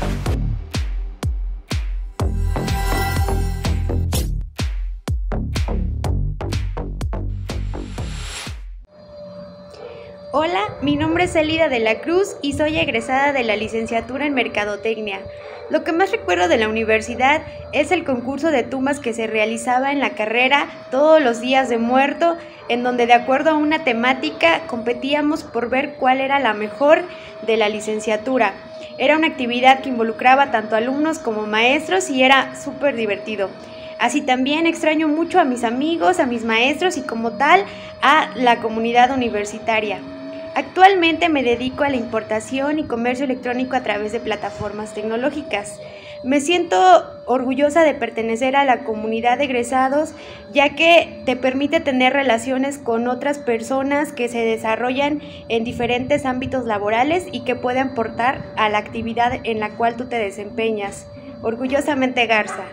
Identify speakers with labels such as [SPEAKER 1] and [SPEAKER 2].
[SPEAKER 1] Thank you. Hola, mi nombre es Elida de la Cruz y soy egresada de la licenciatura en Mercadotecnia. Lo que más recuerdo de la universidad es el concurso de tumbas que se realizaba en la carrera todos los días de muerto, en donde de acuerdo a una temática competíamos por ver cuál era la mejor de la licenciatura. Era una actividad que involucraba tanto alumnos como maestros y era súper divertido. Así también extraño mucho a mis amigos, a mis maestros y como tal a la comunidad universitaria. Actualmente me dedico a la importación y comercio electrónico a través de plataformas tecnológicas. Me siento orgullosa de pertenecer a la comunidad de egresados, ya que te permite tener relaciones con otras personas que se desarrollan en diferentes ámbitos laborales y que pueden aportar a la actividad en la cual tú te desempeñas. Orgullosamente Garza.